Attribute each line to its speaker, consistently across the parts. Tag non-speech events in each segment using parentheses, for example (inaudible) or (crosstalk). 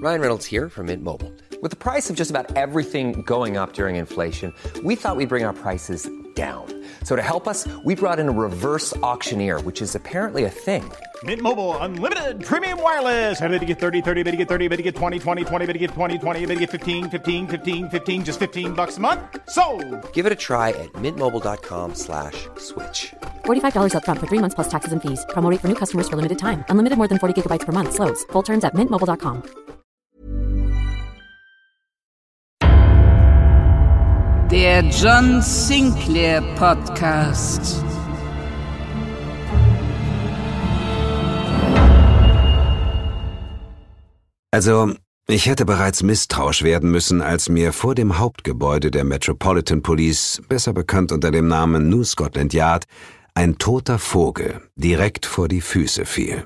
Speaker 1: Ryan Reynolds here from Mint Mobile. With the price of just about everything going up during inflation, we thought we'd bring our prices down. So to help us, we brought in a reverse auctioneer, which is apparently a thing.
Speaker 2: Mint Mobile unlimited premium wireless. Ready to get 30, 30, bit to get 30, bit to get 20, 20, 20, bit to get 20, 20, bit to get 15, 15, 15, 15 just 15 bucks a month. So,
Speaker 1: Give it a try at mintmobile.com slash switch.
Speaker 3: $45 upfront for three months plus taxes and fees. Promo rate for new customers for limited time. Unlimited more than 40 gigabytes per month. Slows. Full terms at mintmobile.com.
Speaker 4: Der John Sinclair Podcast.
Speaker 5: Also, ich hätte bereits misstrauisch werden müssen, als mir vor dem Hauptgebäude der Metropolitan Police, besser bekannt unter dem Namen New Scotland Yard, ein toter Vogel direkt vor die Füße fiel.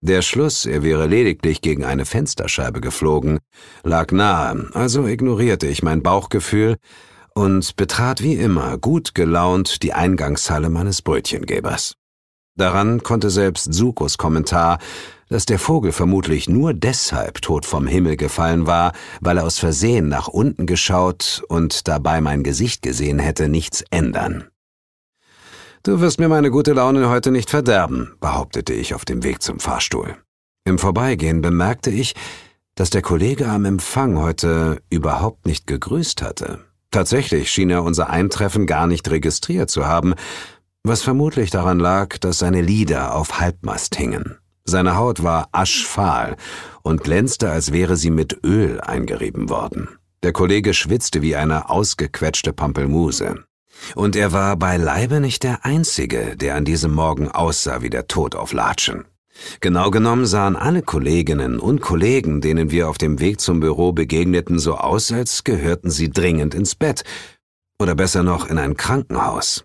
Speaker 5: Der Schluss, er wäre lediglich gegen eine Fensterscheibe geflogen, lag nahe, also ignorierte ich mein Bauchgefühl und betrat wie immer gut gelaunt die Eingangshalle meines Brötchengebers. Daran konnte selbst Sukos Kommentar, dass der Vogel vermutlich nur deshalb tot vom Himmel gefallen war, weil er aus Versehen nach unten geschaut und dabei mein Gesicht gesehen hätte, nichts ändern. Du wirst mir meine gute Laune heute nicht verderben, behauptete ich auf dem Weg zum Fahrstuhl. Im Vorbeigehen bemerkte ich, dass der Kollege am Empfang heute überhaupt nicht gegrüßt hatte. Tatsächlich schien er unser Eintreffen gar nicht registriert zu haben, was vermutlich daran lag, dass seine Lider auf Halbmast hingen. Seine Haut war aschfahl und glänzte, als wäre sie mit Öl eingerieben worden. Der Kollege schwitzte wie eine ausgequetschte Pampelmuse. Und er war beileibe nicht der Einzige, der an diesem Morgen aussah wie der Tod auf Latschen. Genau genommen sahen alle Kolleginnen und Kollegen, denen wir auf dem Weg zum Büro begegneten, so aus, als gehörten sie dringend ins Bett. Oder besser noch in ein Krankenhaus.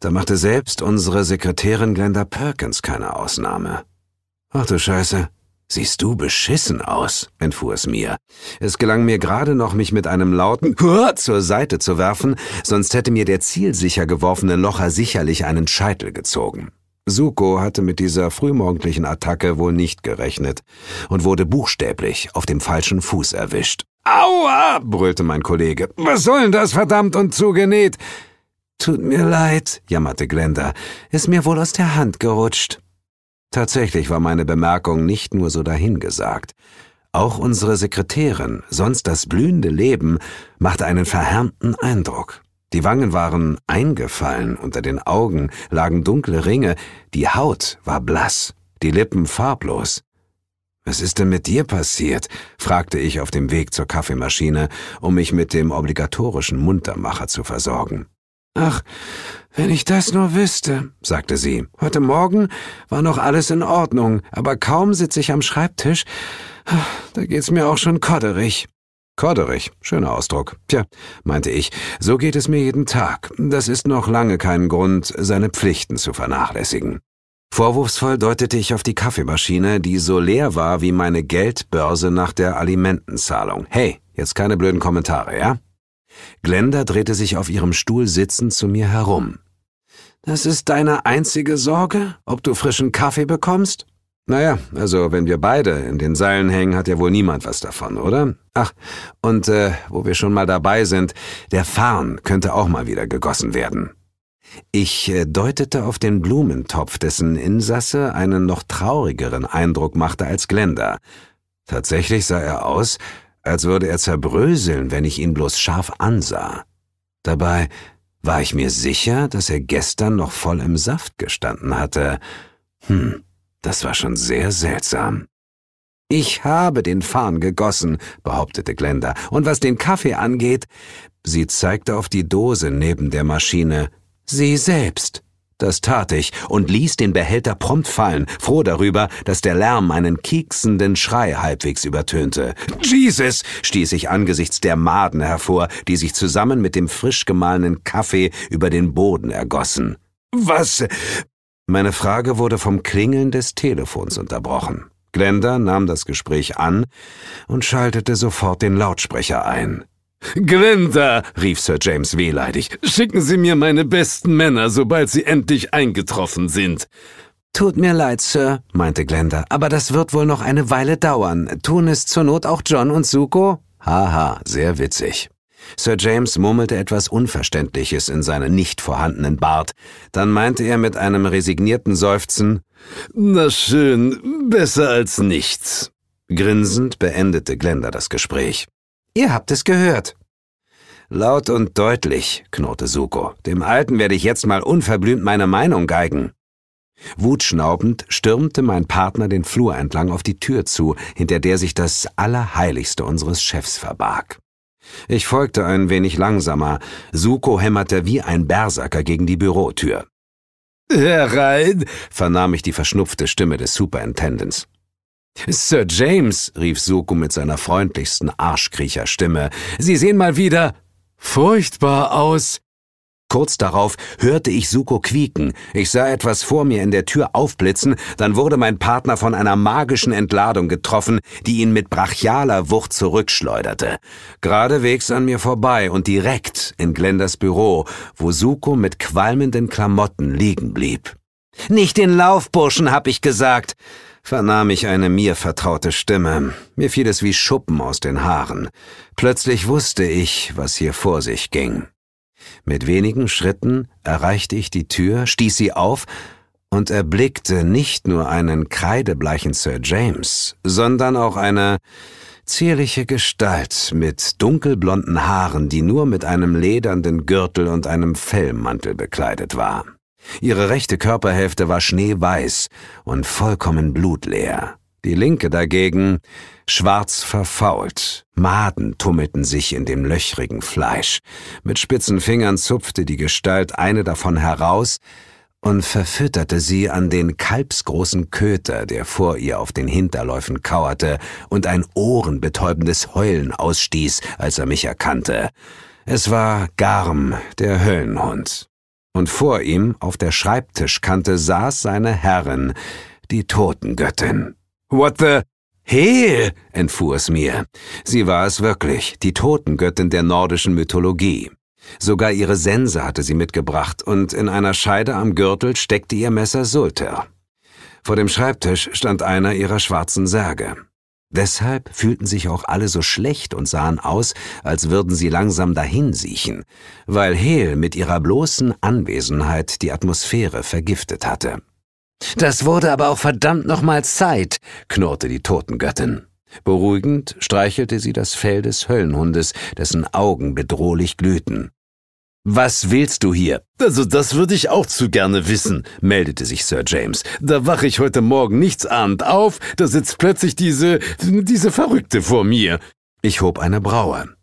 Speaker 5: Da machte selbst unsere Sekretärin Glenda Perkins keine Ausnahme. Ach du Scheiße, siehst du beschissen aus, entfuhr es mir. Es gelang mir gerade noch, mich mit einem lauten (laughs) Hurra zur Seite zu werfen, sonst hätte mir der zielsicher geworfene Locher sicherlich einen Scheitel gezogen. Suko hatte mit dieser frühmorgendlichen Attacke wohl nicht gerechnet und wurde buchstäblich auf dem falschen Fuß erwischt. Aua! brüllte mein Kollege. Was soll denn das verdammt und zugenäht? Tut mir leid, jammerte Glenda. Ist mir wohl aus der Hand gerutscht. Tatsächlich war meine Bemerkung nicht nur so dahingesagt. Auch unsere Sekretärin, sonst das blühende Leben, machte einen verhärmten Eindruck. Die Wangen waren eingefallen, unter den Augen lagen dunkle Ringe, die Haut war blass, die Lippen farblos. Was ist denn mit dir passiert? fragte ich auf dem Weg zur Kaffeemaschine, um mich mit dem obligatorischen Muntermacher zu versorgen. Ach, wenn ich das nur wüsste, sagte sie. Heute Morgen war noch alles in Ordnung, aber kaum sitze ich am Schreibtisch, da geht's mir auch schon kodderig. Kodderig, schöner Ausdruck. Tja, meinte ich, so geht es mir jeden Tag. Das ist noch lange kein Grund, seine Pflichten zu vernachlässigen. Vorwurfsvoll deutete ich auf die Kaffeemaschine, die so leer war wie meine Geldbörse nach der Alimentenzahlung. Hey, jetzt keine blöden Kommentare, ja? Glenda drehte sich auf ihrem Stuhl sitzend zu mir herum. Das ist deine einzige Sorge, ob du frischen Kaffee bekommst? Naja, also wenn wir beide in den Seilen hängen, hat ja wohl niemand was davon, oder? Ach, und äh, wo wir schon mal dabei sind, der Farn könnte auch mal wieder gegossen werden. Ich äh, deutete auf den Blumentopf, dessen Insasse einen noch traurigeren Eindruck machte als Glenda. Tatsächlich sah er aus, als würde er zerbröseln, wenn ich ihn bloß scharf ansah. Dabei war ich mir sicher, dass er gestern noch voll im Saft gestanden hatte. Hm, das war schon sehr seltsam. Ich habe den Farn gegossen, behauptete Glenda, und was den Kaffee angeht, sie zeigte auf die Dose neben der Maschine, sie selbst. Das tat ich und ließ den Behälter prompt fallen, froh darüber, dass der Lärm einen kieksenden Schrei halbwegs übertönte. Jesus! stieß ich angesichts der Maden hervor, die sich zusammen mit dem frisch gemahlenen Kaffee über den Boden ergossen. Was? Meine Frage wurde vom Klingeln des Telefons unterbrochen. Glenda nahm das Gespräch an und schaltete sofort den Lautsprecher ein. Glenda, rief Sir James wehleidig, schicken Sie mir meine besten Männer, sobald sie endlich eingetroffen sind. Tut mir leid, Sir, meinte Glenda, aber das wird wohl noch eine Weile dauern. Tun es zur Not auch John und Suko? Haha, sehr witzig. Sir James murmelte etwas Unverständliches in seinen nicht vorhandenen Bart. Dann meinte er mit einem resignierten Seufzen, Na schön, besser als nichts. Grinsend beendete Glenda das Gespräch. Ihr habt es gehört. Laut und deutlich, knurrte Suko. Dem Alten werde ich jetzt mal unverblümt meine Meinung geigen. Wutschnaubend stürmte mein Partner den Flur entlang auf die Tür zu, hinter der sich das Allerheiligste unseres Chefs verbarg. Ich folgte ein wenig langsamer. Suko hämmerte wie ein Berserker gegen die Bürotür. Herein, vernahm ich die verschnupfte Stimme des Superintendents. Sir James, rief Suko mit seiner freundlichsten Arschkriecherstimme, Sie sehen mal wieder furchtbar aus. Kurz darauf hörte ich Suko quieken. Ich sah etwas vor mir in der Tür aufblitzen, dann wurde mein Partner von einer magischen Entladung getroffen, die ihn mit brachialer Wucht zurückschleuderte. Geradewegs an mir vorbei und direkt in Glenders Büro, wo Suko mit qualmenden Klamotten liegen blieb. Nicht den Laufburschen, hab ich gesagt, vernahm ich eine mir vertraute Stimme. Mir fiel es wie Schuppen aus den Haaren. Plötzlich wusste ich, was hier vor sich ging. Mit wenigen Schritten erreichte ich die Tür, stieß sie auf und erblickte nicht nur einen kreidebleichen Sir James, sondern auch eine zierliche Gestalt mit dunkelblonden Haaren, die nur mit einem ledernden Gürtel und einem Fellmantel bekleidet war. Ihre rechte Körperhälfte war schneeweiß und vollkommen blutleer. Die linke dagegen schwarz verfault. Maden tummelten sich in dem löchrigen Fleisch. Mit spitzen Fingern zupfte die Gestalt eine davon heraus und verfütterte sie an den kalbsgroßen Köter, der vor ihr auf den Hinterläufen kauerte und ein ohrenbetäubendes Heulen ausstieß, als er mich erkannte. Es war Garm, der Höllenhund. Und vor ihm, auf der Schreibtischkante, saß seine Herrin, die Totengöttin. What the? He, entfuhr es mir. Sie war es wirklich, die Totengöttin der nordischen Mythologie. Sogar ihre Sense hatte sie mitgebracht, und in einer Scheide am Gürtel steckte ihr Messer Sulter. Vor dem Schreibtisch stand einer ihrer schwarzen Särge. Deshalb fühlten sich auch alle so schlecht und sahen aus, als würden sie langsam dahinsiechen, weil Hel mit ihrer bloßen Anwesenheit die Atmosphäre vergiftet hatte. Das wurde aber auch verdammt nochmal Zeit, knurrte die Totengöttin. Beruhigend streichelte sie das Fell des Höllenhundes, dessen Augen bedrohlich glühten. Was willst du hier?
Speaker 6: Also das würde ich auch zu gerne wissen, meldete sich Sir James. Da wache ich heute Morgen nichtsahnend auf, da sitzt plötzlich diese, diese Verrückte vor mir.
Speaker 5: Ich hob eine Braue.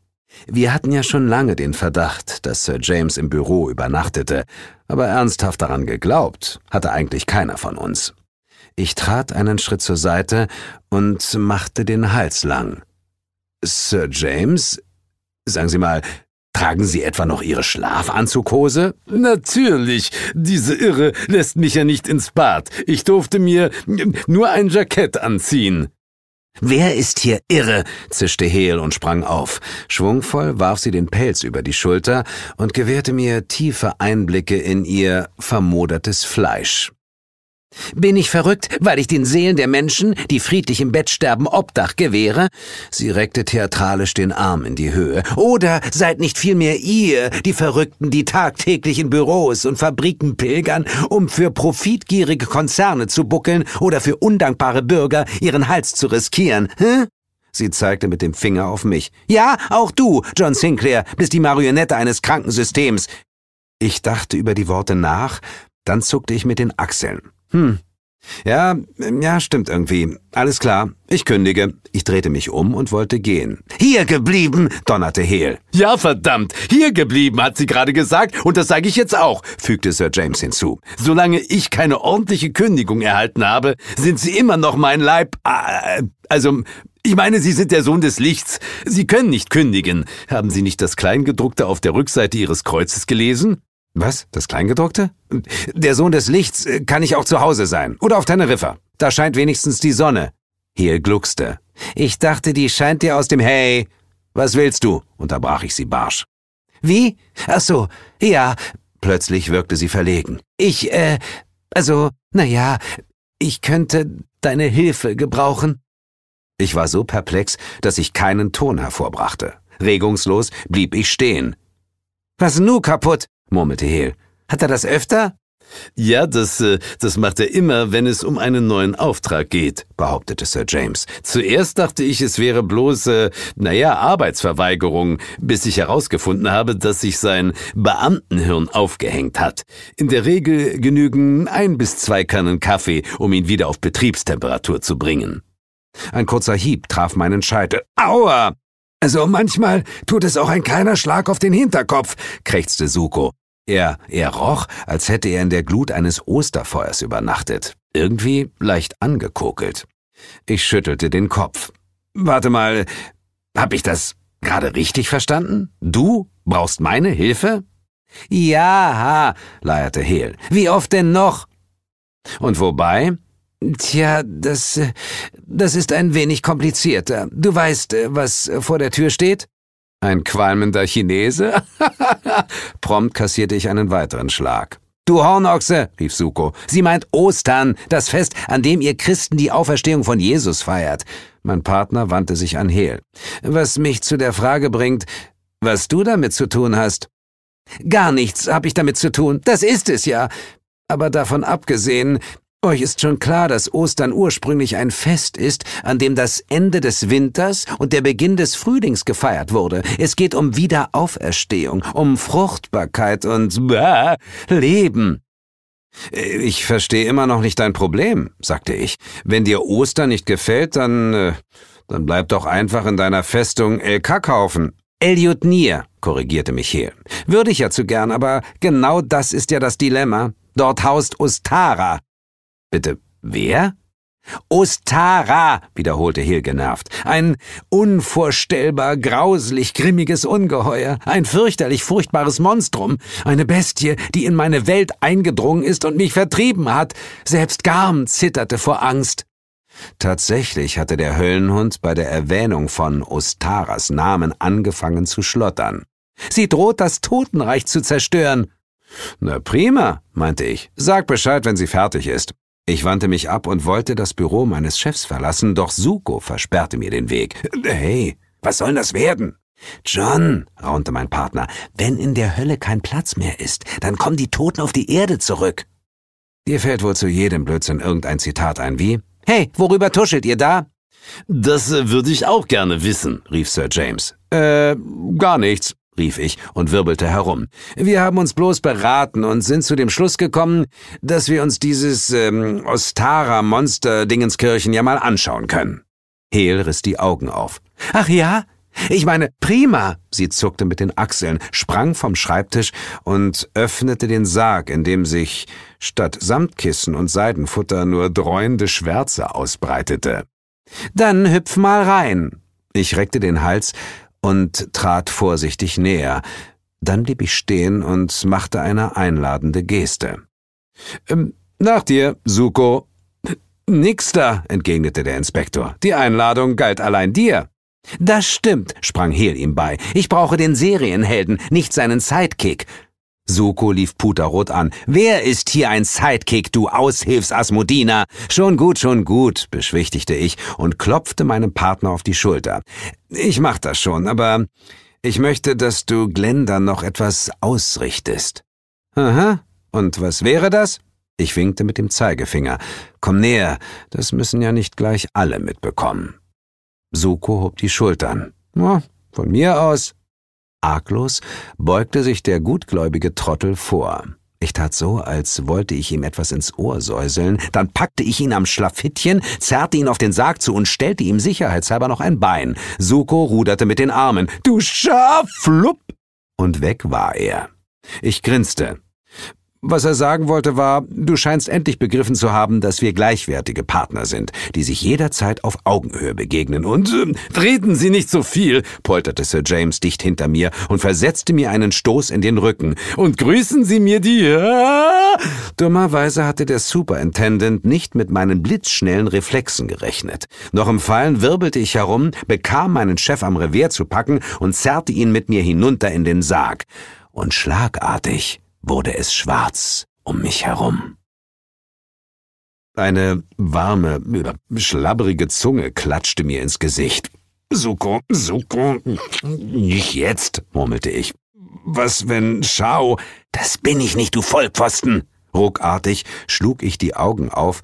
Speaker 5: Wir hatten ja schon lange den Verdacht, dass Sir James im Büro übernachtete, aber ernsthaft daran geglaubt hatte eigentlich keiner von uns. Ich trat einen Schritt zur Seite und machte den Hals lang. Sir James? Sagen Sie mal, Tragen Sie etwa noch Ihre Schlafanzughose?
Speaker 6: Natürlich. Diese Irre lässt mich ja nicht ins Bad. Ich durfte mir nur ein Jackett anziehen.
Speaker 5: Wer ist hier irre? zischte Heel und sprang auf. Schwungvoll warf sie den Pelz über die Schulter und gewährte mir tiefe Einblicke in ihr vermodertes Fleisch. Bin ich verrückt, weil ich den Seelen der Menschen, die friedlich im Bett sterben, Obdach gewähre? Sie reckte theatralisch den Arm in die Höhe. Oder seid nicht vielmehr ihr, die Verrückten, die tagtäglich in Büros und Fabriken pilgern, um für profitgierige Konzerne zu buckeln oder für undankbare Bürger ihren Hals zu riskieren, hä? Sie zeigte mit dem Finger auf mich. Ja, auch du, John Sinclair, bist die Marionette eines Krankensystems. Ich dachte über die Worte nach, dann zuckte ich mit den Achseln. Hm. Ja, ja, stimmt irgendwie. Alles klar. Ich kündige. Ich drehte mich um und wollte gehen. Hier geblieben, donnerte Heel.
Speaker 6: Ja, verdammt. Hier geblieben, hat sie gerade gesagt, und das sage ich jetzt auch, fügte Sir James hinzu. Solange ich keine ordentliche Kündigung erhalten habe, sind Sie immer noch mein Leib. Äh, also, ich meine, Sie sind der Sohn des Lichts. Sie können nicht kündigen. Haben Sie nicht das Kleingedruckte auf der Rückseite Ihres Kreuzes gelesen?
Speaker 5: Was? Das Kleingedruckte? Der Sohn des Lichts äh, kann ich auch zu Hause sein. Oder auf Teneriffa. Da scheint wenigstens die Sonne. Heel gluckste. Ich dachte, die scheint dir aus dem Hey. Was willst du? unterbrach ich sie barsch. Wie? Ach so, ja. Plötzlich wirkte sie verlegen. Ich, äh, Also, na ja, ich könnte deine Hilfe gebrauchen. Ich war so perplex, dass ich keinen Ton hervorbrachte. Regungslos blieb ich stehen. Was nu kaputt? Murmelte Heel. Hat er das öfter?
Speaker 6: Ja, das, äh, das macht er immer, wenn es um einen neuen Auftrag geht, behauptete Sir James. Zuerst dachte ich, es wäre bloß, äh, naja, Arbeitsverweigerung, bis ich herausgefunden habe, dass sich sein Beamtenhirn aufgehängt hat. In der Regel genügen ein bis zwei Kannen Kaffee, um ihn wieder auf Betriebstemperatur zu bringen.
Speaker 5: Ein kurzer Hieb traf meinen Scheitel. Aua! Also manchmal tut es auch ein kleiner Schlag auf den Hinterkopf, krächzte Suko. Er, er roch, als hätte er in der Glut eines Osterfeuers übernachtet. Irgendwie leicht angekokelt. Ich schüttelte den Kopf. Warte mal, hab ich das gerade richtig verstanden? Du brauchst meine Hilfe? Ja, leierte Heel. Wie oft denn noch? Und wobei? Tja, das, das ist ein wenig komplizierter. Du weißt, was vor der Tür steht? Ein qualmender Chinese? (laughs) Prompt kassierte ich einen weiteren Schlag. Du Hornochse, rief Suko. Sie meint Ostern, das Fest, an dem ihr Christen die Auferstehung von Jesus feiert. Mein Partner wandte sich an Heel. Was mich zu der Frage bringt, was du damit zu tun hast. Gar nichts hab ich damit zu tun. Das ist es ja. Aber davon abgesehen, euch ist schon klar, dass Ostern ursprünglich ein Fest ist, an dem das Ende des Winters und der Beginn des Frühlings gefeiert wurde. Es geht um Wiederauferstehung, um Fruchtbarkeit und bäh, Leben. Ich verstehe immer noch nicht dein Problem, sagte ich. Wenn dir Ostern nicht gefällt, dann, äh, dann bleib doch einfach in deiner Festung El Kackhaufen. Eliot Nier, korrigierte Michael. Würde ich ja zu gern, aber genau das ist ja das Dilemma. Dort haust Ostara, Bitte, wer? Ostara, wiederholte Hill genervt. Ein unvorstellbar grauslich grimmiges Ungeheuer, ein fürchterlich furchtbares Monstrum, eine Bestie, die in meine Welt eingedrungen ist und mich vertrieben hat. Selbst Garm zitterte vor Angst. Tatsächlich hatte der Höllenhund bei der Erwähnung von Ostaras Namen angefangen zu schlottern. Sie droht das Totenreich zu zerstören. Na prima, meinte ich. Sag Bescheid, wenn sie fertig ist. Ich wandte mich ab und wollte das Büro meines Chefs verlassen, doch Suko versperrte mir den Weg. Hey, was soll das werden? John, raunte mein Partner, wenn in der Hölle kein Platz mehr ist, dann kommen die Toten auf die Erde zurück. Dir fällt wohl zu jedem Blödsinn irgendein Zitat ein, wie? Hey, worüber tuschelt ihr da?
Speaker 6: Das äh, würde ich auch gerne wissen, rief Sir James.
Speaker 5: Äh, gar nichts, rief ich und wirbelte herum. Wir haben uns bloß beraten und sind zu dem Schluss gekommen, dass wir uns dieses ähm, Ostara-Monster-Dingenskirchen ja mal anschauen können. Heel riss die Augen auf. Ach ja? Ich meine, prima! Sie zuckte mit den Achseln, sprang vom Schreibtisch und öffnete den Sarg, in dem sich statt Samtkissen und Seidenfutter nur dreuende Schwärze ausbreitete. Dann hüpf mal rein. Ich reckte den Hals und trat vorsichtig näher. Dann blieb ich stehen und machte eine einladende Geste. Ähm, nach dir, Suko. Nix da, entgegnete der Inspektor. Die Einladung galt allein dir. Das stimmt, sprang Heel ihm bei. Ich brauche den Serienhelden, nicht seinen Sidekick. Suko lief puterrot an. Wer ist hier ein Sidekick, du Aushilfsasmodiner? Schon gut, schon gut, beschwichtigte ich und klopfte meinem Partner auf die Schulter. Ich mach das schon, aber ich möchte, dass du Glenda noch etwas ausrichtest. Aha, und was wäre das? Ich winkte mit dem Zeigefinger. Komm näher, das müssen ja nicht gleich alle mitbekommen. Suko hob die Schultern. Oh, von mir aus. Arglos beugte sich der gutgläubige Trottel vor. Ich tat so, als wollte ich ihm etwas ins Ohr säuseln, dann packte ich ihn am Schlafittchen, zerrte ihn auf den Sarg zu und stellte ihm sicherheitshalber noch ein Bein. Suko ruderte mit den Armen. Du Schaf, flupp! Und weg war er. Ich grinste. Was er sagen wollte war, du scheinst endlich begriffen zu haben, dass wir gleichwertige Partner sind, die sich jederzeit auf Augenhöhe begegnen. Und äh, reden Sie nicht so viel, polterte Sir James dicht hinter mir und versetzte mir einen Stoß in den Rücken. Und grüßen Sie mir die. Äh? Dummerweise hatte der Superintendent nicht mit meinen blitzschnellen Reflexen gerechnet. Noch im Fallen wirbelte ich herum, bekam meinen Chef am Revier zu packen und zerrte ihn mit mir hinunter in den Sarg. Und schlagartig wurde es schwarz um mich herum. Eine warme, schlabberige Zunge klatschte mir ins Gesicht. Suko, Suko, nicht jetzt, murmelte ich. Was, wenn Schau? Das bin ich nicht, du Vollpfosten! Ruckartig schlug ich die Augen auf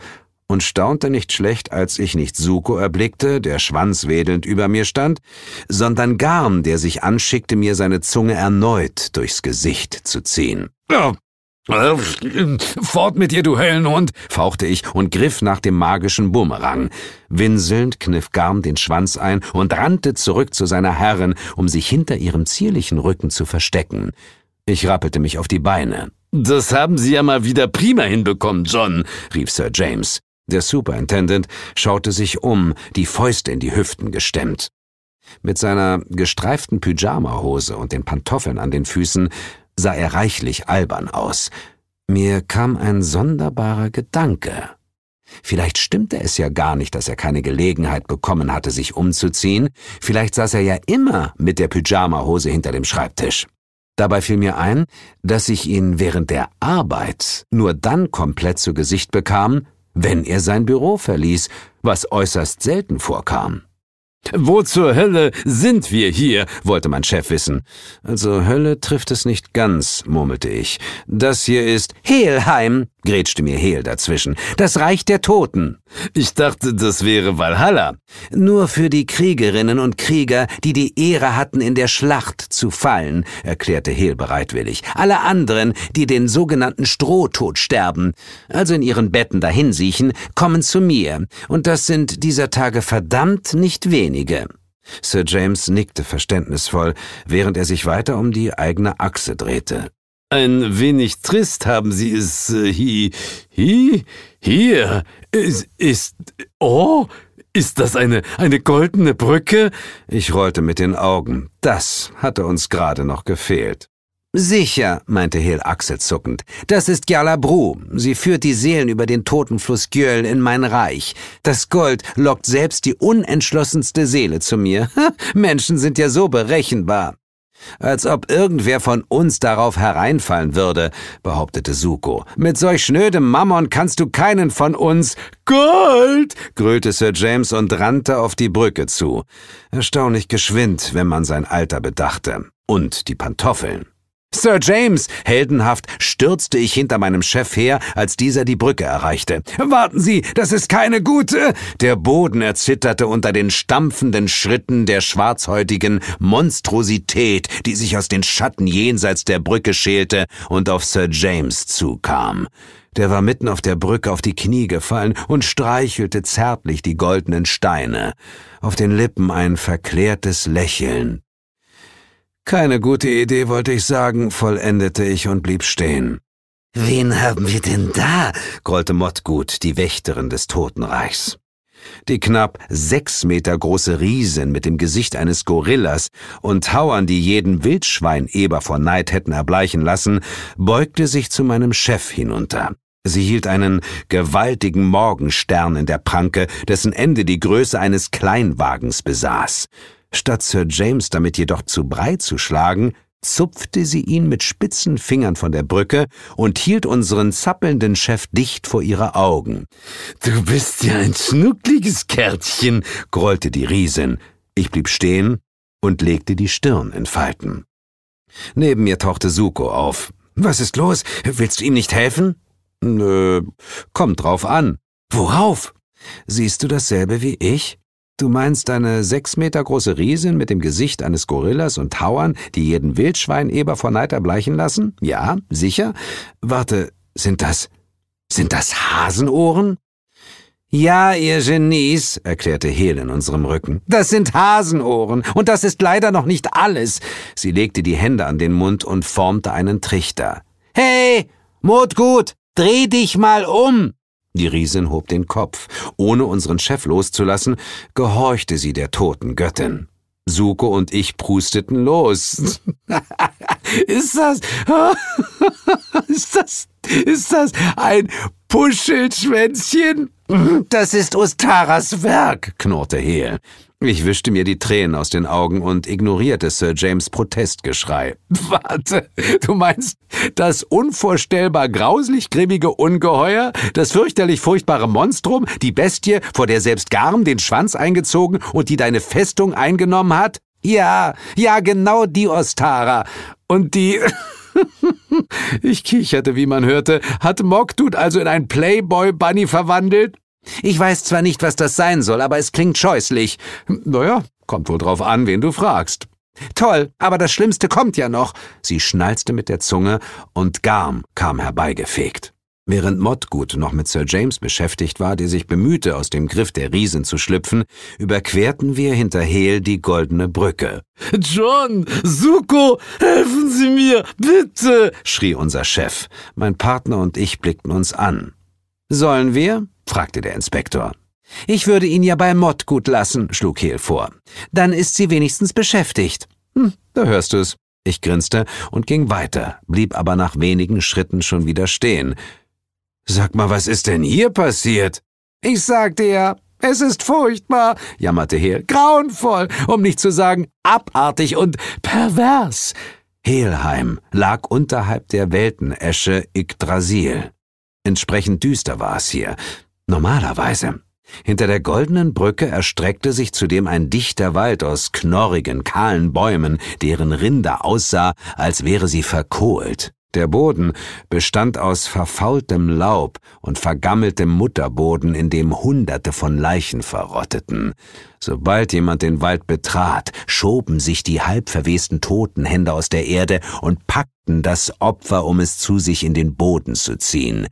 Speaker 5: und staunte nicht schlecht, als ich nicht Suko erblickte, der schwanzwedelnd über mir stand, sondern Garm, der sich anschickte, mir seine Zunge erneut durchs Gesicht zu ziehen. Oh. Fort mit dir, du Höllenhund, fauchte ich und griff nach dem magischen Bumerang. Winselnd kniff Garm den Schwanz ein und rannte zurück zu seiner Herrin, um sich hinter ihrem zierlichen Rücken zu verstecken. Ich rappelte mich auf die Beine.
Speaker 6: Das haben Sie ja mal wieder prima hinbekommen, John,
Speaker 5: rief Sir James. Der Superintendent schaute sich um, die Fäuste in die Hüften gestemmt. Mit seiner gestreiften Pyjamahose und den Pantoffeln an den Füßen sah er reichlich albern aus. Mir kam ein sonderbarer Gedanke. Vielleicht stimmte es ja gar nicht, dass er keine Gelegenheit bekommen hatte, sich umzuziehen. Vielleicht saß er ja immer mit der Pyjamahose hinter dem Schreibtisch. Dabei fiel mir ein, dass ich ihn während der Arbeit nur dann komplett zu Gesicht bekam, wenn er sein Büro verließ, was äußerst selten vorkam.
Speaker 6: Wo zur Hölle sind wir hier? wollte mein Chef wissen.
Speaker 5: Also Hölle trifft es nicht ganz, murmelte ich. Das hier ist Helheim, grätschte mir Hel dazwischen. Das Reich der Toten.
Speaker 6: Ich dachte, das wäre Valhalla.
Speaker 5: Nur für die Kriegerinnen und Krieger, die die Ehre hatten, in der Schlacht zu fallen, erklärte Hel bereitwillig. Alle anderen, die den sogenannten Strohtod sterben, also in ihren Betten dahinsiechen, kommen zu mir. Und das sind dieser Tage verdammt nicht wenige. Sir James nickte verständnisvoll, während er sich weiter um die eigene Achse drehte.
Speaker 6: Ein wenig trist haben Sie es äh, hi, hi, hier. Ist, ist, oh, ist das eine, eine goldene Brücke?
Speaker 5: Ich rollte mit den Augen. Das hatte uns gerade noch gefehlt. Sicher, meinte Hel achselzuckend. Das ist Jalabru. Sie führt die Seelen über den toten Fluss Gjöl in mein Reich. Das Gold lockt selbst die unentschlossenste Seele zu mir. (laughs) Menschen sind ja so berechenbar. Als ob irgendwer von uns darauf hereinfallen würde, behauptete Suko. Mit solch schnödem Mammon kannst du keinen von uns. Gold! grölte Sir James und rannte auf die Brücke zu. Erstaunlich geschwind, wenn man sein Alter bedachte. Und die Pantoffeln. Sir James! Heldenhaft stürzte ich hinter meinem Chef her, als dieser die Brücke erreichte. Warten Sie, das ist keine gute! Der Boden erzitterte unter den stampfenden Schritten der schwarzhäutigen Monstrosität, die sich aus den Schatten jenseits der Brücke schälte und auf Sir James zukam. Der war mitten auf der Brücke auf die Knie gefallen und streichelte zärtlich die goldenen Steine. Auf den Lippen ein verklärtes Lächeln. Keine gute Idee, wollte ich sagen, vollendete ich und blieb stehen. Wen haben wir denn da? grollte Mottgut, die Wächterin des Totenreichs. Die knapp sechs Meter große Riesin mit dem Gesicht eines Gorillas und Hauern, die jeden Wildschweineber vor Neid hätten erbleichen lassen, beugte sich zu meinem Chef hinunter. Sie hielt einen gewaltigen Morgenstern in der Pranke, dessen Ende die Größe eines Kleinwagens besaß. Statt Sir James damit jedoch zu breit zu schlagen, zupfte sie ihn mit spitzen Fingern von der Brücke und hielt unseren zappelnden Chef dicht vor ihre Augen.
Speaker 6: Du bist ja ein schnuckliges Kärtchen, grollte die Riesin.
Speaker 5: Ich blieb stehen und legte die Stirn in Falten. Neben mir tauchte Suko auf. Was ist los? Willst du ihm nicht helfen? Nö, kommt drauf an. Worauf? Siehst du dasselbe wie ich? Du meinst eine sechs Meter große Riesin mit dem Gesicht eines Gorillas und Tauern, die jeden Wildschweineber vor Neid erbleichen lassen? Ja, sicher. Warte, sind das, sind das Hasenohren? Ja, ihr Genies, erklärte Hel in unserem Rücken. Das sind Hasenohren, und das ist leider noch nicht alles. Sie legte die Hände an den Mund und formte einen Trichter. Hey, Mutgut, dreh dich mal um! Die Riesin hob den Kopf. Ohne unseren Chef loszulassen, gehorchte sie der toten Göttin. Suko und ich prusteten los. (laughs) ist das, (laughs) ist das, ist das ein Puschelschwänzchen? Das ist Ostaras Werk, knurrte Hel. Ich wischte mir die Tränen aus den Augen und ignorierte Sir James Protestgeschrei. (laughs)
Speaker 6: Warte, du meinst das unvorstellbar grauslich grimmige Ungeheuer, das fürchterlich furchtbare Monstrum, die Bestie, vor der selbst Garm den Schwanz eingezogen und die deine Festung eingenommen hat? Ja, ja, genau die Ostara. Und die... (laughs) ich kicherte, wie man hörte. Hat Mokdud also in ein Playboy-Bunny verwandelt?
Speaker 5: Ich weiß zwar nicht, was das sein soll, aber es klingt scheußlich.
Speaker 6: Naja, kommt wohl drauf an, wen du fragst.
Speaker 5: Toll, aber das Schlimmste kommt ja noch. Sie schnalzte mit der Zunge und Garm kam herbeigefegt. Während Modgut noch mit Sir James beschäftigt war, der sich bemühte, aus dem Griff der Riesen zu schlüpfen, überquerten wir hinter Heel die goldene Brücke.
Speaker 6: John, Suko, helfen Sie mir, bitte,
Speaker 5: schrie unser Chef. Mein Partner und ich blickten uns an. Sollen wir? Fragte der Inspektor. Ich würde ihn ja bei Modgut lassen, schlug Heel vor. Dann ist sie wenigstens beschäftigt. Hm, da hörst du's. Ich grinste und ging weiter, blieb aber nach wenigen Schritten schon wieder stehen.
Speaker 6: Sag mal, was ist denn hier passiert?
Speaker 5: Ich sagte ja, es ist furchtbar, jammerte Heel. Grauenvoll, um nicht zu sagen abartig und pervers. Helheim lag unterhalb der Weltenesche Yggdrasil. Entsprechend düster war es hier. Normalerweise. Hinter der goldenen Brücke erstreckte sich zudem ein dichter Wald aus knorrigen, kahlen Bäumen, deren Rinde aussah, als wäre sie verkohlt. Der Boden bestand aus verfaultem Laub und vergammeltem Mutterboden, in dem Hunderte von Leichen verrotteten. Sobald jemand den Wald betrat, schoben sich die halbverwesten Totenhände aus der Erde und packten das Opfer, um es zu sich in den Boden zu ziehen.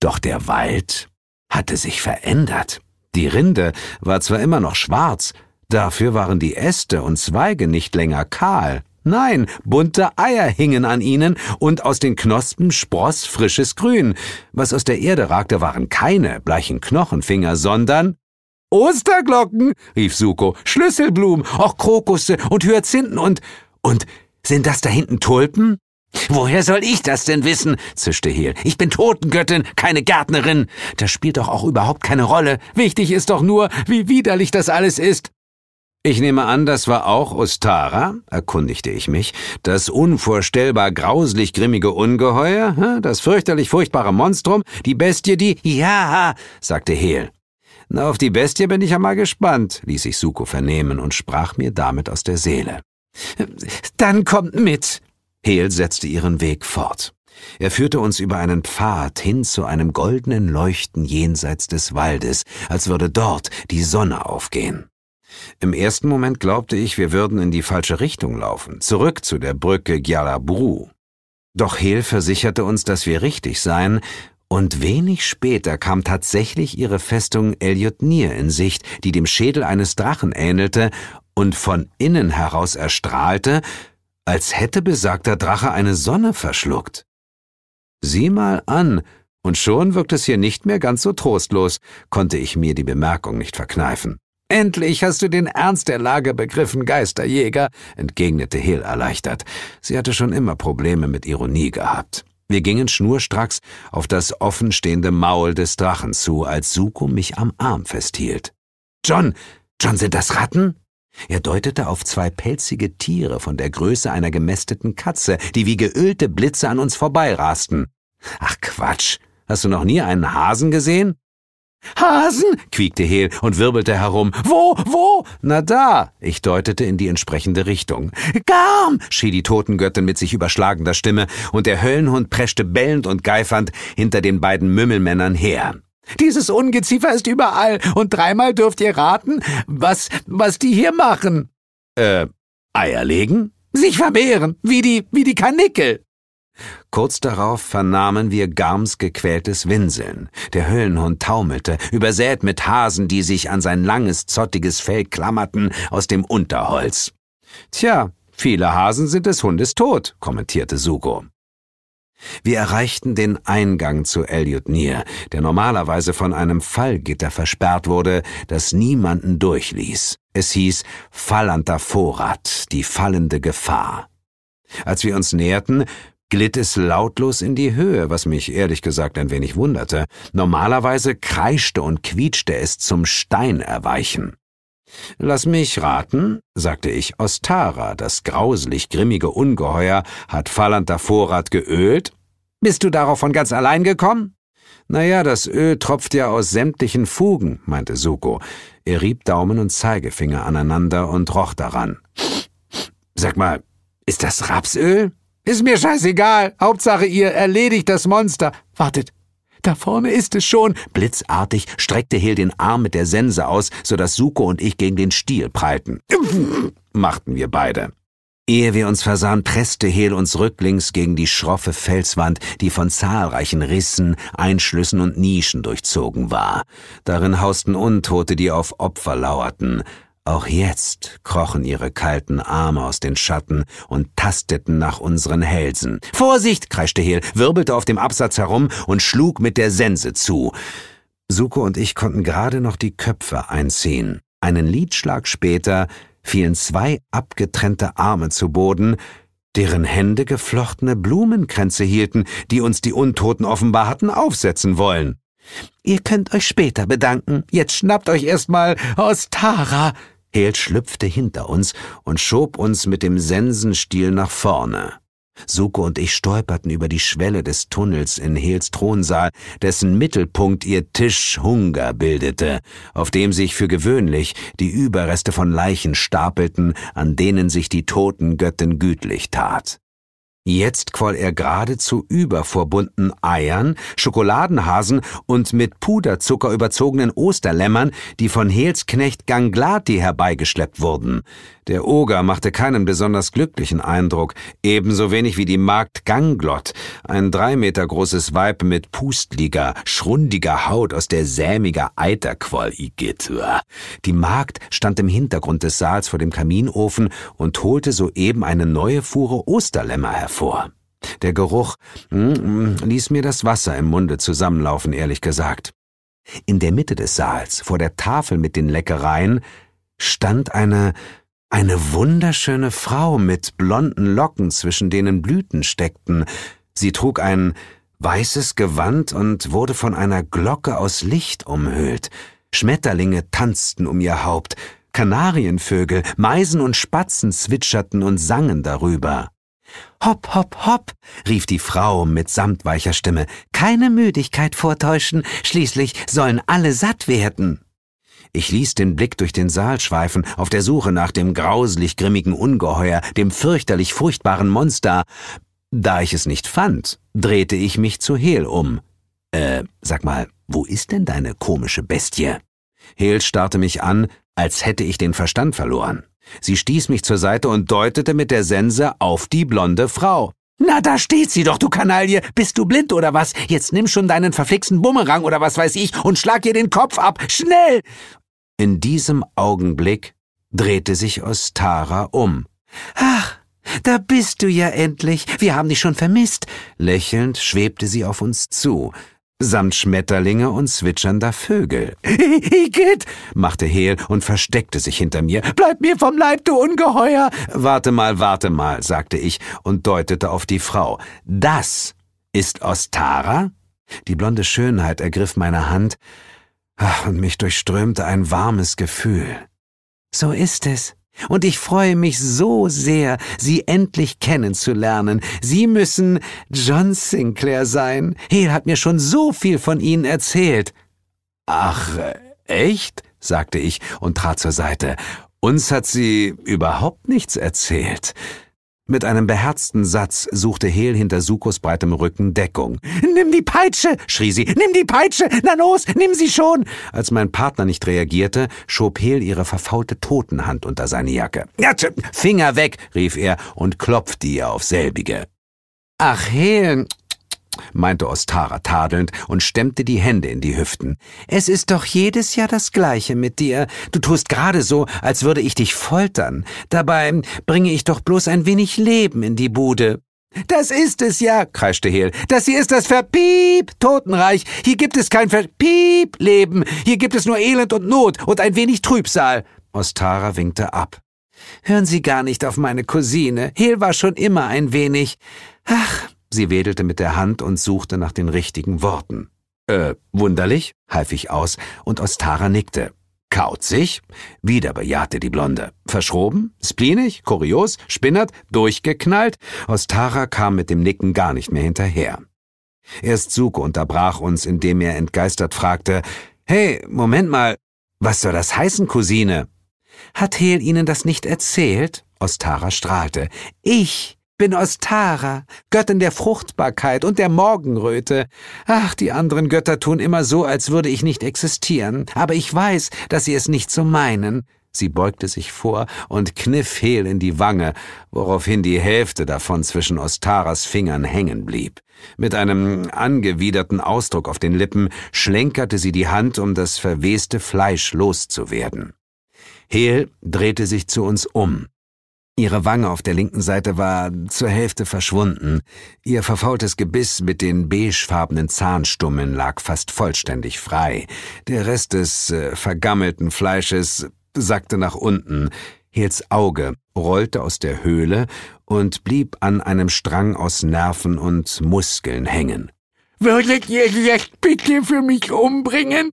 Speaker 5: Doch der Wald hatte sich verändert. Die Rinde war zwar immer noch schwarz, dafür waren die Äste und Zweige nicht länger kahl. Nein, bunte Eier hingen an ihnen, und aus den Knospen spross frisches Grün. Was aus der Erde ragte, waren keine bleichen Knochenfinger, sondern Osterglocken, rief Suko, Schlüsselblumen, auch Krokusse und Hyazinthen und und sind das da hinten Tulpen? Woher soll ich das denn wissen? zischte Heel. Ich bin Totengöttin, keine Gärtnerin. Das spielt doch auch überhaupt keine Rolle. Wichtig ist doch nur, wie widerlich das alles ist. Ich nehme an, das war auch Ostara, erkundigte ich mich, das unvorstellbar grauslich grimmige Ungeheuer, das fürchterlich furchtbare Monstrum, die Bestie, die... Ja, sagte Heel. Na, auf die Bestie bin ich ja mal gespannt, ließ sich Suko vernehmen und sprach mir damit aus der Seele. Dann kommt mit. Heel setzte ihren Weg fort. Er führte uns über einen Pfad hin zu einem goldenen Leuchten jenseits des Waldes, als würde dort die Sonne aufgehen. Im ersten Moment glaubte ich, wir würden in die falsche Richtung laufen, zurück zu der Brücke Gyalabru. Doch Hel versicherte uns, dass wir richtig seien, und wenig später kam tatsächlich ihre Festung Eliotnir in Sicht, die dem Schädel eines Drachen ähnelte und von innen heraus erstrahlte, als hätte besagter Drache eine Sonne verschluckt. Sieh mal an, und schon wirkt es hier nicht mehr ganz so trostlos, konnte ich mir die Bemerkung nicht verkneifen. Endlich hast du den Ernst der Lage begriffen, Geisterjäger, entgegnete Hill erleichtert. Sie hatte schon immer Probleme mit Ironie gehabt. Wir gingen schnurstracks auf das offenstehende Maul des Drachen zu, als Suko mich am Arm festhielt. John, John, sind das Ratten? Er deutete auf zwei pelzige Tiere von der Größe einer gemästeten Katze, die wie geölte Blitze an uns vorbeirasten. Ach Quatsch, hast du noch nie einen Hasen gesehen? Hasen? quiekte Hel und wirbelte herum. Wo, wo? Na da! Ich deutete in die entsprechende Richtung. Garm! schrie die Totengöttin mit sich überschlagender Stimme, und der Höllenhund preschte bellend und geifernd hinter den beiden Mümmelmännern her. Dieses Ungeziefer ist überall, und dreimal dürft ihr raten, was, was die hier machen. Äh, Eier legen? Sich vermehren, wie die, wie die Kanickel. Kurz darauf vernahmen wir Garms gequältes Winseln. Der Höllenhund taumelte, übersät mit Hasen, die sich an sein langes, zottiges Fell klammerten, aus dem Unterholz. Tja, viele Hasen sind des Hundes tot, kommentierte Sugo. Wir erreichten den Eingang zu Elliot Nier, der normalerweise von einem Fallgitter versperrt wurde, das niemanden durchließ. Es hieß Fallanta Vorrat, die fallende Gefahr. Als wir uns näherten, glitt es lautlos in die Höhe, was mich ehrlich gesagt ein wenig wunderte. Normalerweise kreischte und quietschte es zum Stein erweichen. Lass mich raten, sagte ich, Ostara, das grauselig grimmige Ungeheuer, hat Falanter Vorrat geölt? Bist du darauf von ganz allein gekommen? Naja, das Öl tropft ja aus sämtlichen Fugen, meinte Suko. Er rieb Daumen und Zeigefinger aneinander und roch daran. Sag mal, ist das Rapsöl? Ist mir scheißegal. Hauptsache, ihr erledigt das Monster. Wartet, da vorne ist es schon. Blitzartig streckte Hel den Arm mit der Sense aus, so dass Suko und ich gegen den Stiel prallten. (laughs) machten wir beide. Ehe wir uns versahen, presste Hel uns rücklings gegen die schroffe Felswand, die von zahlreichen Rissen, Einschlüssen und Nischen durchzogen war. Darin hausten Untote, die auf Opfer lauerten. Auch jetzt krochen ihre kalten Arme aus den Schatten und tasteten nach unseren Hälsen. Vorsicht! kreischte Hel, wirbelte auf dem Absatz herum und schlug mit der Sense zu. Suko und ich konnten gerade noch die Köpfe einziehen. Einen Liedschlag später fielen zwei abgetrennte Arme zu Boden, deren Hände geflochtene Blumenkränze hielten, die uns die Untoten offenbar hatten aufsetzen wollen. Ihr könnt euch später bedanken. Jetzt schnappt euch erstmal aus Tara, Hel schlüpfte hinter uns und schob uns mit dem Sensenstiel nach vorne. Suko und ich stolperten über die Schwelle des Tunnels in Hels Thronsaal, dessen Mittelpunkt ihr Tisch Hunger bildete, auf dem sich für gewöhnlich die Überreste von Leichen stapelten, an denen sich die Totengöttin gütlich tat. Jetzt quoll er geradezu über vor bunten Eiern, Schokoladenhasen und mit Puderzucker überzogenen Osterlämmern, die von Heelsknecht Ganglati herbeigeschleppt wurden. Der Oger machte keinen besonders glücklichen Eindruck, ebenso wenig wie die Magd Ganglott, ein drei Meter großes Weib mit pustliger, schrundiger Haut, aus der sämiger Eiter quoll igitt. Die Magd stand im Hintergrund des Saals vor dem Kaminofen und holte soeben eine neue Fuhre Osterlämmer hervor. Der Geruch mm, ließ mir das Wasser im Munde zusammenlaufen, ehrlich gesagt. In der Mitte des Saals, vor der Tafel mit den Leckereien, stand eine eine wunderschöne Frau mit blonden Locken, zwischen denen Blüten steckten. Sie trug ein weißes Gewand und wurde von einer Glocke aus Licht umhüllt. Schmetterlinge tanzten um ihr Haupt, Kanarienvögel, Meisen und Spatzen zwitscherten und sangen darüber. Hopp, hopp, hopp, rief die Frau mit samtweicher Stimme, keine Müdigkeit vortäuschen, schließlich sollen alle satt werden. Ich ließ den Blick durch den Saal schweifen, auf der Suche nach dem grauslich grimmigen Ungeheuer, dem fürchterlich furchtbaren Monster. Da ich es nicht fand, drehte ich mich zu Hel um. Äh, sag mal, wo ist denn deine komische Bestie? Hel starrte mich an, als hätte ich den Verstand verloren. Sie stieß mich zur Seite und deutete mit der Sense auf die blonde Frau. Na, da steht sie doch, du Kanaille. Bist du blind oder was? Jetzt nimm schon deinen verflixten Bumerang oder was weiß ich und schlag ihr den Kopf ab. Schnell! In diesem Augenblick drehte sich Ostara um. Ach, da bist du ja endlich. Wir haben dich schon vermisst. Lächelnd schwebte sie auf uns zu, samt Schmetterlinge und zwitschernder Vögel. (laughs) Igitt, machte Hel und versteckte sich hinter mir. Bleib mir vom Leib, du Ungeheuer. Warte mal, warte mal, sagte ich und deutete auf die Frau. Das ist Ostara? Die blonde Schönheit ergriff meine Hand, und mich durchströmte ein warmes Gefühl. So ist es. Und ich freue mich so sehr, Sie endlich kennenzulernen. Sie müssen John Sinclair sein. Hale hat mir schon so viel von Ihnen erzählt. Ach, echt? sagte ich und trat zur Seite. Uns hat sie überhaupt nichts erzählt. Mit einem beherzten Satz suchte Hel hinter Sukos breitem Rücken Deckung. Nimm die Peitsche, schrie sie. Nimm die Peitsche! Na los, nimm sie schon! Als mein Partner nicht reagierte, schob Hel ihre verfaulte Totenhand unter seine Jacke. Finger weg, rief er und klopfte ihr auf selbige. Ach, Hel, meinte Ostara tadelnd und stemmte die Hände in die Hüften. Es ist doch jedes Jahr das Gleiche mit dir. Du tust gerade so, als würde ich dich foltern. Dabei bringe ich doch bloß ein wenig Leben in die Bude. Das ist es ja, kreischte Hel. Das hier ist das Verpiep Totenreich. Hier gibt es kein Verpiep Leben. Hier gibt es nur Elend und Not und ein wenig Trübsal. Ostara winkte ab. Hören Sie gar nicht auf meine Cousine. Hel war schon immer ein wenig. Ach, Sie wedelte mit der Hand und suchte nach den richtigen Worten. Äh, wunderlich, half ich aus, und Ostara nickte. Kauzig? Wieder bejahte die Blonde. Verschroben? Spleenig? Kurios? Spinnert? Durchgeknallt? Ostara kam mit dem Nicken gar nicht mehr hinterher. Erst Suko unterbrach uns, indem er entgeistert fragte, Hey, Moment mal, was soll das heißen, Cousine? Hat Hel Ihnen das nicht erzählt? Ostara strahlte. Ich bin Ostara, Göttin der Fruchtbarkeit und der Morgenröte. Ach, die anderen Götter tun immer so, als würde ich nicht existieren, aber ich weiß, dass sie es nicht so meinen. Sie beugte sich vor und kniff Hel in die Wange, woraufhin die Hälfte davon zwischen Ostaras Fingern hängen blieb. Mit einem angewiderten Ausdruck auf den Lippen schlenkerte sie die Hand, um das verweste Fleisch loszuwerden. Hel drehte sich zu uns um. Ihre Wange auf der linken Seite war zur Hälfte verschwunden. Ihr verfaultes Gebiss mit den beigefarbenen Zahnstummeln lag fast vollständig frei. Der Rest des äh, vergammelten Fleisches sackte nach unten. Hils Auge rollte aus der Höhle und blieb an einem Strang aus Nerven und Muskeln hängen.
Speaker 6: Würdet ihr jetzt bitte für mich umbringen?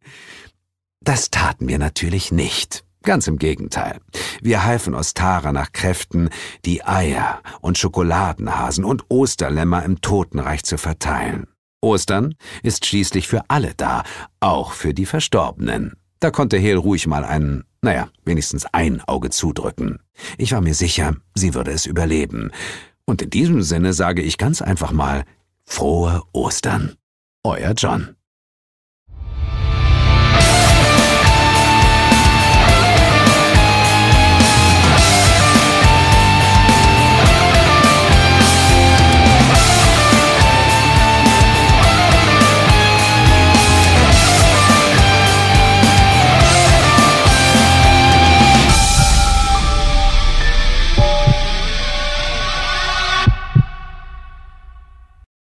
Speaker 5: Das taten wir natürlich nicht. Ganz im Gegenteil. Wir halfen Ostara nach Kräften, die Eier und Schokoladenhasen und Osterlämmer im Totenreich zu verteilen. Ostern ist schließlich für alle da, auch für die Verstorbenen. Da konnte Hel ruhig mal ein, naja, wenigstens ein Auge zudrücken. Ich war mir sicher, sie würde es überleben. Und in diesem Sinne sage ich ganz einfach mal, frohe Ostern. Euer John.